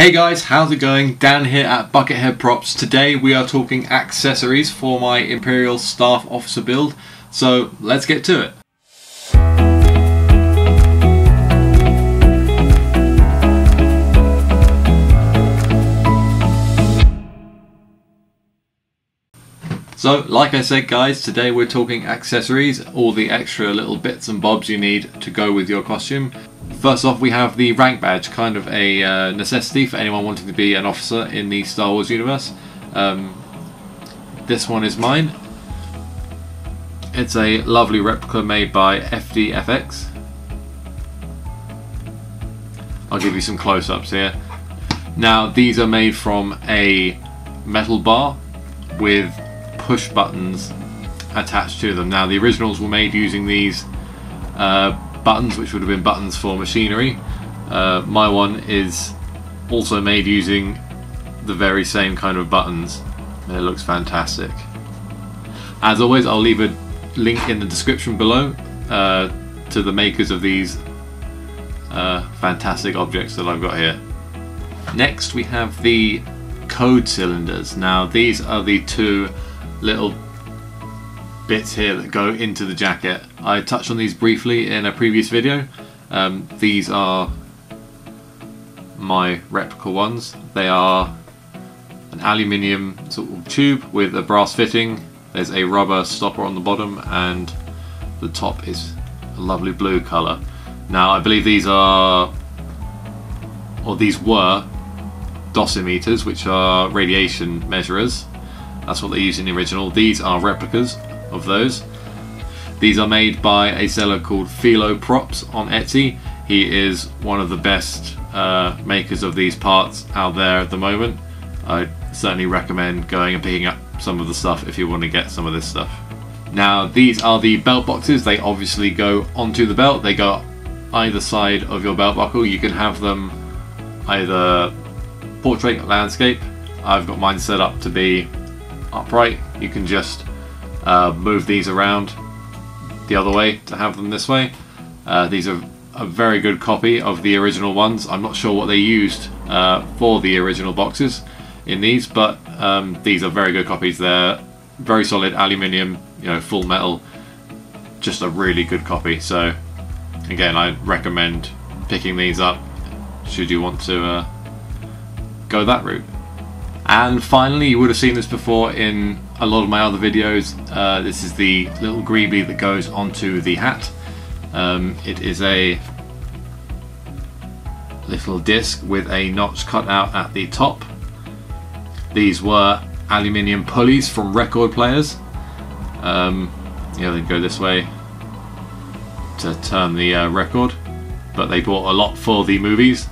Hey guys, how's it going? Dan here at Buckethead Props. Today we are talking accessories for my Imperial Staff Officer build. So let's get to it. So, like I said guys, today we're talking accessories, all the extra little bits and bobs you need to go with your costume. First off, we have the rank badge, kind of a uh, necessity for anyone wanting to be an officer in the Star Wars universe. Um, this one is mine. It's a lovely replica made by FDFX. I'll give you some close-ups here. Now, these are made from a metal bar with push buttons attached to them. Now the originals were made using these uh, buttons which would have been buttons for machinery. Uh, my one is also made using the very same kind of buttons and it looks fantastic. As always I'll leave a link in the description below uh, to the makers of these uh, fantastic objects that I've got here. Next we have the code cylinders. Now these are the two little bits here that go into the jacket. I touched on these briefly in a previous video. Um, these are my replica ones. They are an aluminium sort of tube with a brass fitting. There's a rubber stopper on the bottom and the top is a lovely blue colour. Now I believe these are, or these were, dosimeters which are radiation measurers that's what they use in the original. These are replicas of those. These are made by a seller called Philo Props on Etsy. He is one of the best uh, makers of these parts out there at the moment. I certainly recommend going and picking up some of the stuff if you want to get some of this stuff. Now these are the belt boxes. They obviously go onto the belt. They go either side of your belt buckle. You can have them either portrait landscape. I've got mine set up to be upright, you can just uh, move these around the other way to have them this way. Uh, these are a very good copy of the original ones. I'm not sure what they used uh, for the original boxes in these, but um, these are very good copies. They're very solid aluminium, you know, full metal, just a really good copy. So again, I recommend picking these up should you want to uh, go that route. And finally, you would have seen this before in a lot of my other videos. Uh, this is the little greeby that goes onto the hat. Um, it is a little disc with a notch cut out at the top. These were aluminium pulleys from record players. Um, they go this way to turn the uh, record, but they bought a lot for the movies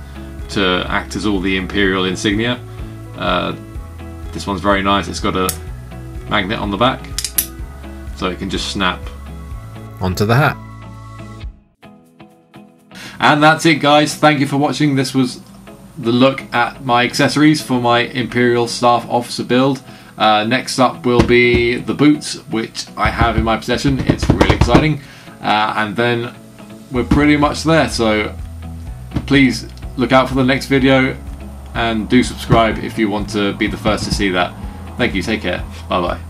to act as all the Imperial insignia. Uh, this one's very nice. It's got a magnet on the back, so it can just snap onto the hat. And that's it guys. Thank you for watching. This was the look at my accessories for my Imperial Staff Officer build. Uh, next up will be the boots, which I have in my possession. It's really exciting. Uh, and then we're pretty much there. So please look out for the next video and do subscribe if you want to be the first to see that. Thank you, take care, bye bye.